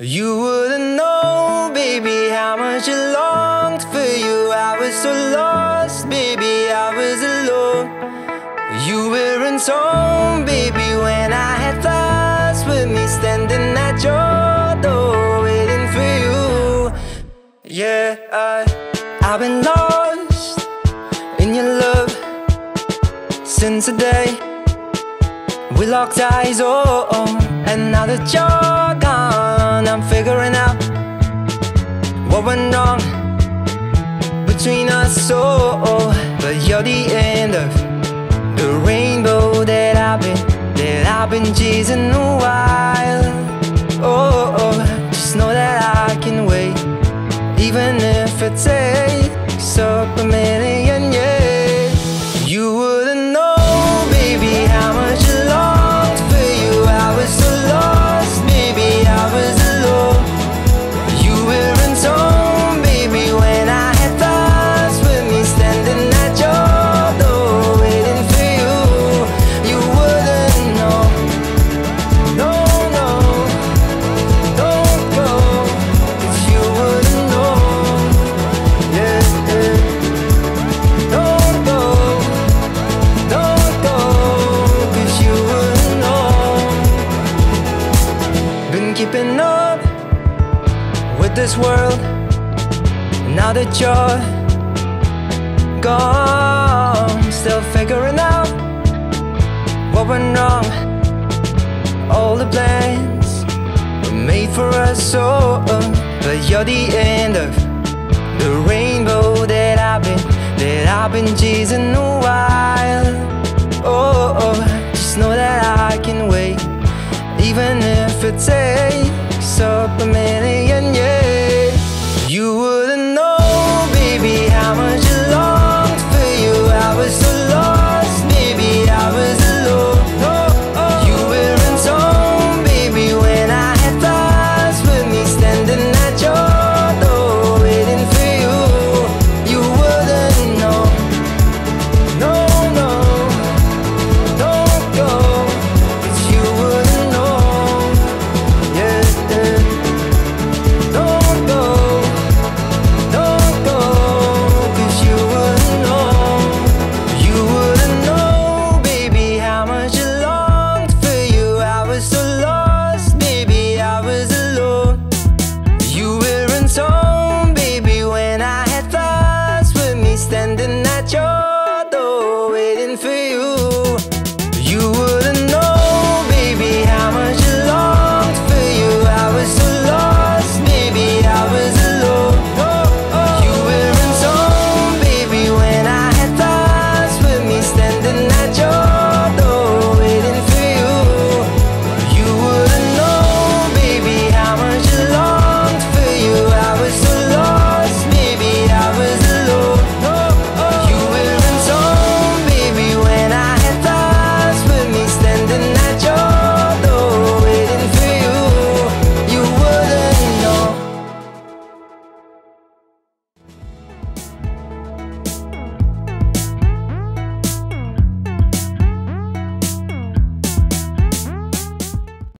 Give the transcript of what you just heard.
You wouldn't know, baby, how much I longed for you. I was so lost, baby, I was alone. You weren't home, baby, when I had thoughts with me standing at your door, waiting for you. Yeah, I, I've been lost in your love since the day we locked eyes. Oh, oh. oh. and now that you're gone, I'm figuring out what went wrong between us. Oh, oh. but you're the end of the rainbow that I've been that I've been chasing a while. Oh, this world. Now that you're gone, still figuring out what went wrong. All the plans were made for us, so but you're the end of the rainbow that I've been that I've been chasing a while. Oh, oh, just know that I can wait, even if it takes up a million and feel